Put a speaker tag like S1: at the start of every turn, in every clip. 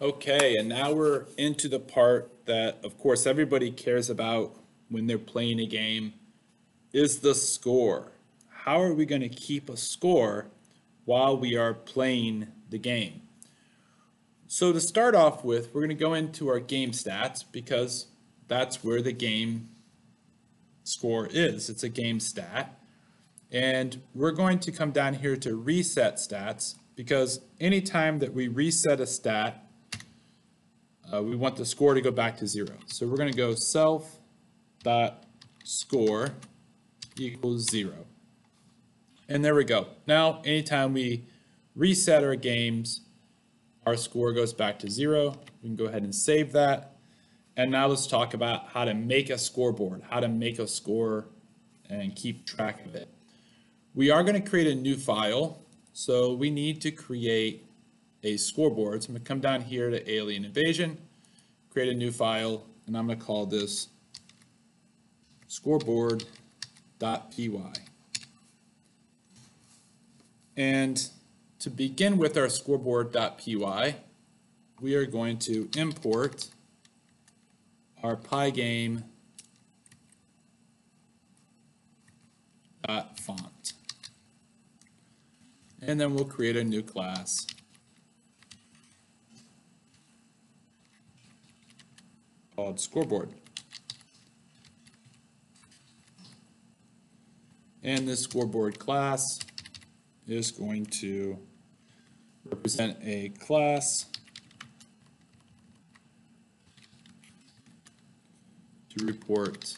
S1: Okay, and now we're into the part that, of course, everybody cares about when they're playing a game, is the score. How are we going to keep a score while we are playing the game? So to start off with, we're going to go into our game stats because that's where the game score is. It's a game stat. And we're going to come down here to reset stats because anytime that we reset a stat, uh, we want the score to go back to zero. So we're going to go self dot score equals zero. And there we go. Now, anytime we reset our games, our score goes back to zero. We can go ahead and save that. And now let's talk about how to make a scoreboard, how to make a score and keep track of it. We are going to create a new file. So we need to create a scoreboard. So I'm going to come down here to Alien Invasion, create a new file, and I'm going to call this scoreboard.py. And to begin with our scoreboard.py, we are going to import our pygame dot font. And then we'll create a new class. Called scoreboard. And this scoreboard class is going to represent a class to report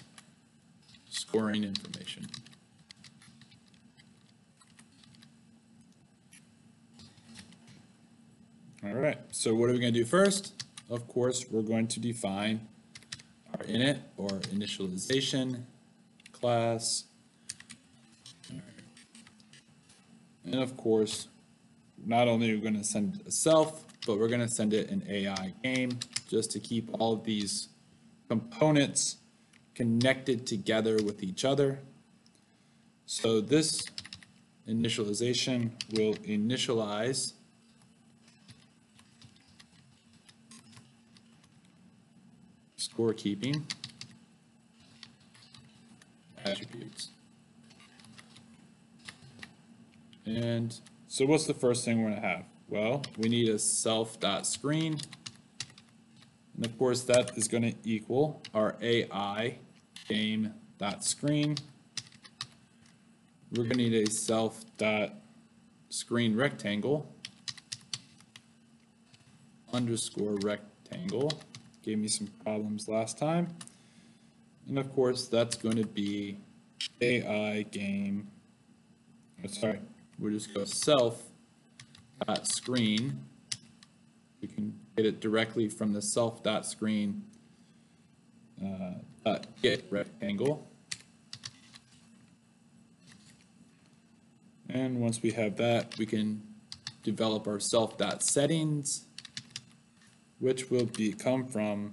S1: scoring information. All right, so what are we going to do first? Of course, we're going to define our init or initialization class. And of course, not only are we going to send a self, but we're going to send it an AI game just to keep all of these components connected together with each other. So this initialization will initialize scorekeeping attributes. And so what's the first thing we're going to have? Well, we need a self.screen. And of course, that is going to equal our AI game.screen. We're going to need a self.screen rectangle underscore rectangle. Gave me some problems last time. And of course, that's going to be AI game. Oh, sorry, we'll just go self dot screen. We can get it directly from the self dot screen uh, dot get rectangle. And once we have that, we can develop our self dot settings, which will be come from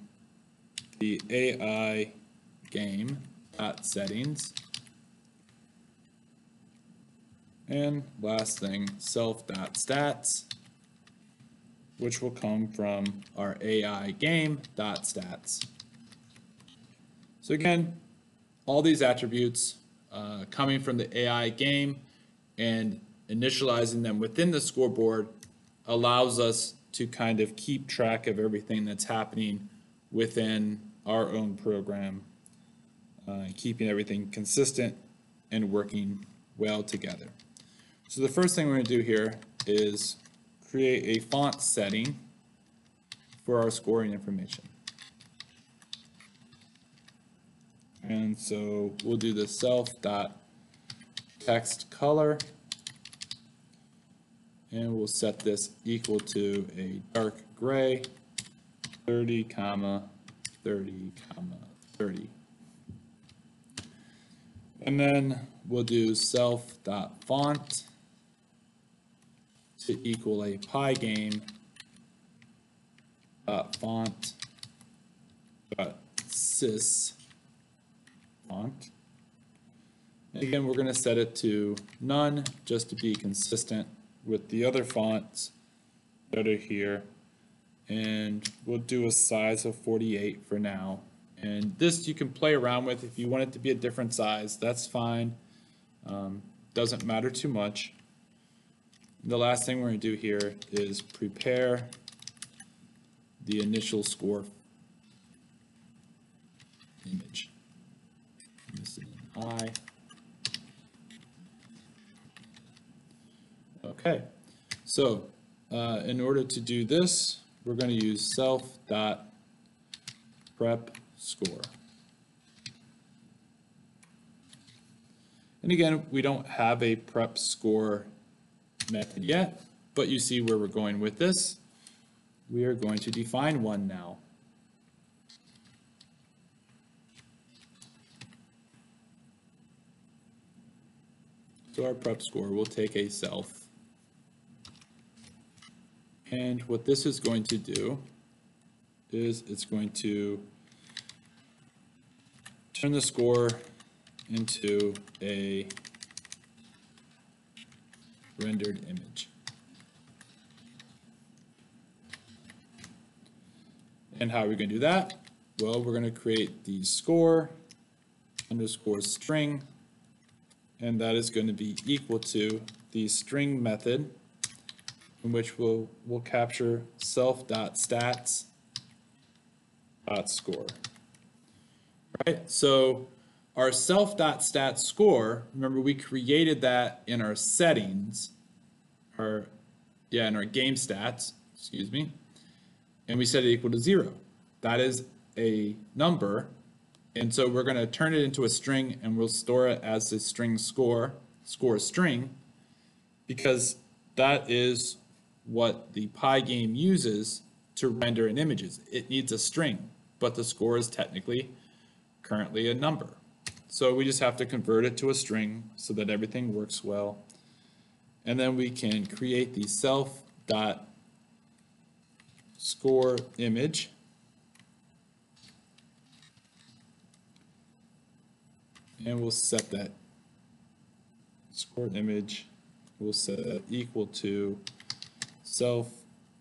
S1: the AI game dot settings. And last thing, self.stats, which will come from our AI game.stats. So again, all these attributes uh, coming from the AI game and initializing them within the scoreboard allows us to kind of keep track of everything that's happening within our own program, uh, keeping everything consistent and working well together. So the first thing we're going to do here is create a font setting for our scoring information. And so we'll do the self dot text color and we'll set this equal to a dark gray 30 comma 30 comma 30 and then we'll do self dot font to equal a pygame dot font dot sys font. And again, we're going to set it to none just to be consistent with the other fonts that are here. And we'll do a size of forty-eight for now. And this you can play around with. If you want it to be a different size, that's fine. Um, doesn't matter too much. The last thing we're gonna do here is prepare the initial score image. Is an I. Okay, so, uh, in order to do this, we're gonna use self dot prep score. And again, we don't have a prep score method yet, but you see where we're going with this. We are going to define one now. So our prep score will take a self. And what this is going to do is it's going to turn the score into a rendered image. And how are we going to do that? Well, we're going to create the score underscore string, and that is going to be equal to the string method, in which we'll, we'll capture self.stats dot score. Right, so our self.stat score, remember we created that in our settings, our, yeah, in our game stats, excuse me, and we set it equal to zero. That is a number, and so we're gonna turn it into a string and we'll store it as a string score, score string, because that is what the Pygame uses to render in images. It needs a string, but the score is technically currently a number. So we just have to convert it to a string so that everything works well. And then we can create the self dot score image. And we'll set that score image, we'll set equal to self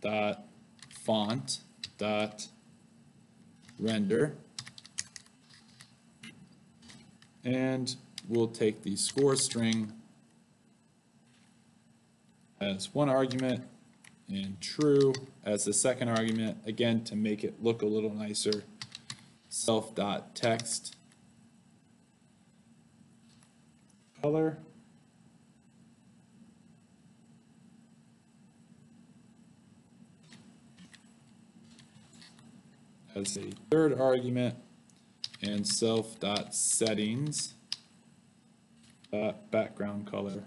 S1: dot font dot render. And we'll take the score string as one argument and true as the second argument, again, to make it look a little nicer. Self dot text color. As a third argument and self dot settings dot background color.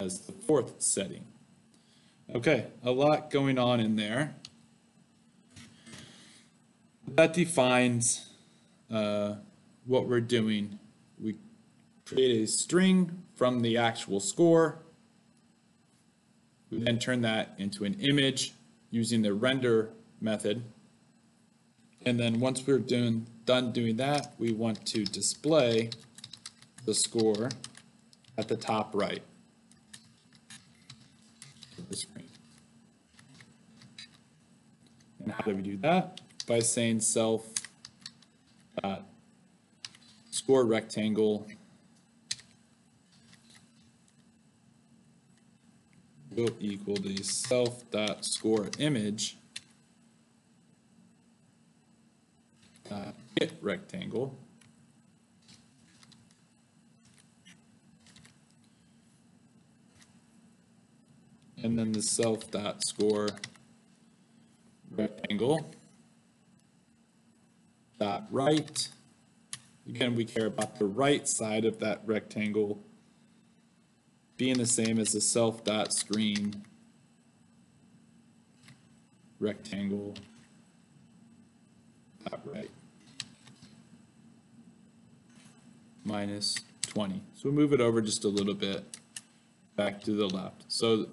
S1: as the fourth setting. Okay, a lot going on in there. That defines uh, what we're doing. We create a string from the actual score. We then turn that into an image using the render method. And then once we're doing, done doing that, we want to display the score at the top right of the screen. And how do we do that? By saying self dot score rectangle will equal the self dot score image dot get rectangle and then the self dot score rectangle dot right. Again, we care about the right side of that rectangle being the same as the self dot screen rectangle dot right minus 20. So we move it over just a little bit back to the left. So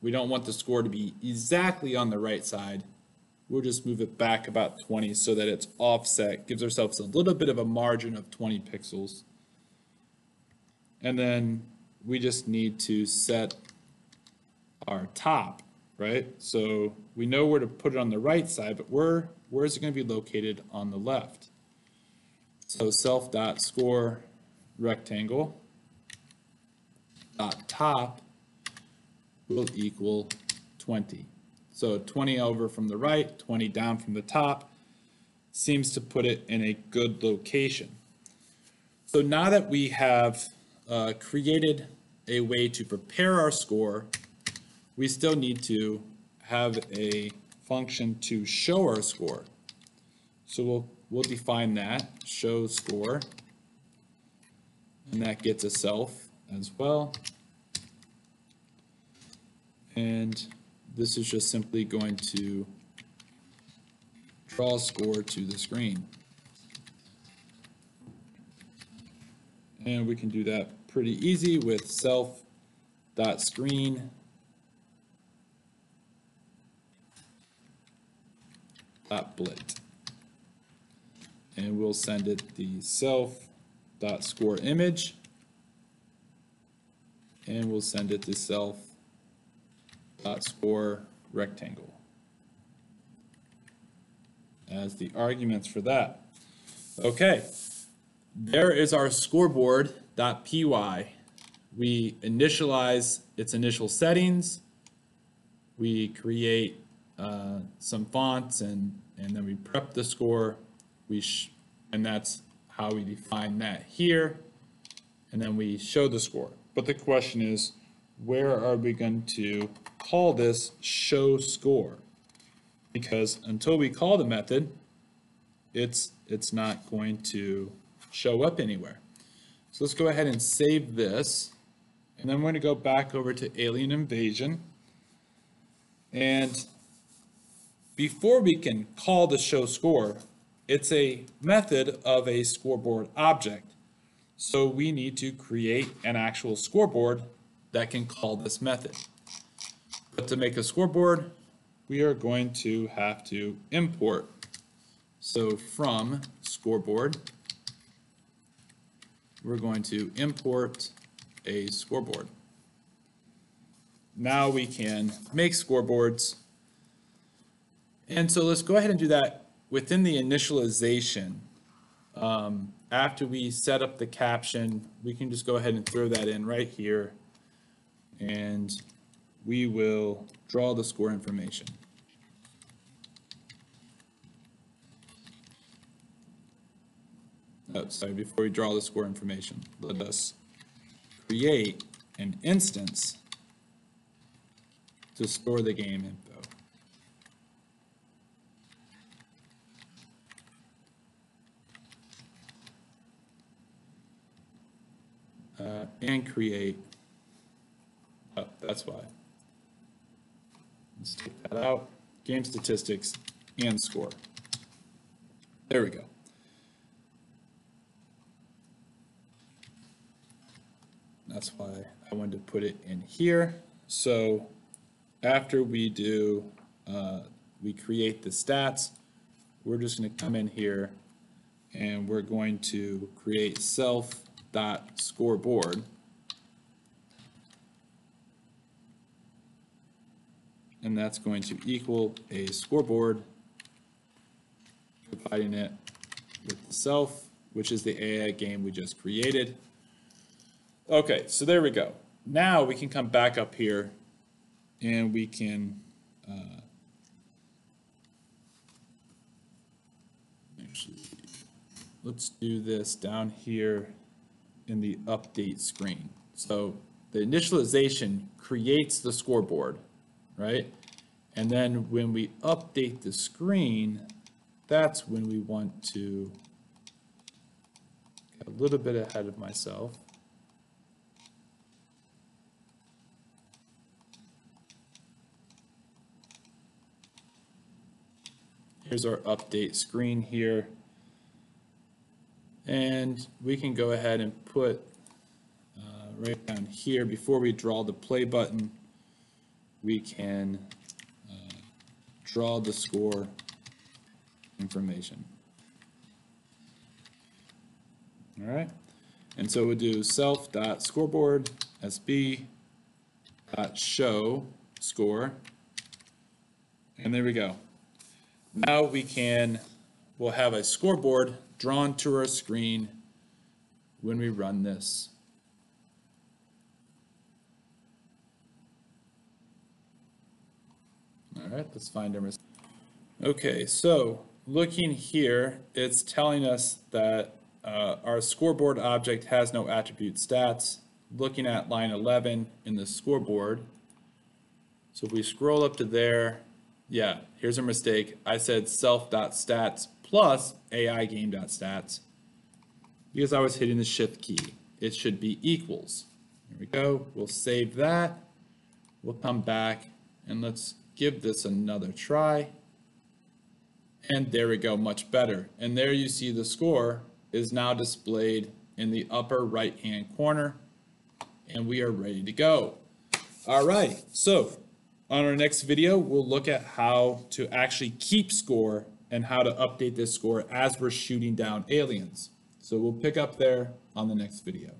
S1: we don't want the score to be exactly on the right side. We'll just move it back about 20 so that it's offset, gives ourselves a little bit of a margin of 20 pixels. And then we just need to set our top, right? So we know where to put it on the right side, but where, where is it gonna be located on the left? So self dot score rectangle dot top will equal twenty. So twenty over from the right, twenty down from the top, seems to put it in a good location. So now that we have uh, created a way to prepare our score, we still need to have a function to show our score. So we'll, we'll define that, show score. And that gets a self as well. And this is just simply going to draw score to the screen. And we can do that pretty easy with self dot screen dot blit. And we'll send it the self dot score image. And we'll send it to self dot score rectangle as the arguments for that. Okay, there is our scoreboard.py. We initialize its initial settings. We create uh, some fonts and, and then we prep the score. We and that's how we define that here. And then we show the score. But the question is, where are we going to call this show score? Because until we call the method, it's, it's not going to show up anywhere. So let's go ahead and save this. And then we're going to go back over to Alien Invasion. And before we can call the show score, it's a method of a scoreboard object. So we need to create an actual scoreboard that can call this method. But to make a scoreboard, we are going to have to import. So from scoreboard, we're going to import a scoreboard. Now we can make scoreboards. And so let's go ahead and do that within the initialization. Um, after we set up the caption, we can just go ahead and throw that in right here. And we will draw the score information. Oh, sorry, before we draw the score information, let us create an instance to store the game info. Uh, and create, oh, that's why. Let's take that out, game statistics and score. There we go. That's why I wanted to put it in here. So after we do, uh, we create the stats, we're just going to come in here and we're going to create self dot scoreboard. And that's going to equal a scoreboard, providing it with the self, which is the AI game we just created. Okay, so there we go. Now we can come back up here and we can uh, actually, let's do this down here in the update screen. So the initialization creates the scoreboard, right? And then when we update the screen, that's when we want to get a little bit ahead of myself. Here's our update screen here. And we can go ahead and put uh, right down here, before we draw the play button, we can uh, draw the score information. All right, and so we'll do self dot scoreboard sb dot show score. And there we go. Now we can, we'll have a scoreboard drawn to our screen when we run this. All right, let's find our. Okay, so looking here, it's telling us that uh, our scoreboard object has no attribute stats. Looking at line 11 in the scoreboard. So if we scroll up to there, yeah, here's our mistake. I said self.stats plus AI game.stats because I was hitting the shift key. It should be equals. There we go. We'll save that. We'll come back and let's give this another try. And there we go, much better. And there you see the score is now displayed in the upper right-hand corner. And we are ready to go. All right, so on our next video, we'll look at how to actually keep score and how to update this score as we're shooting down aliens. So we'll pick up there on the next video.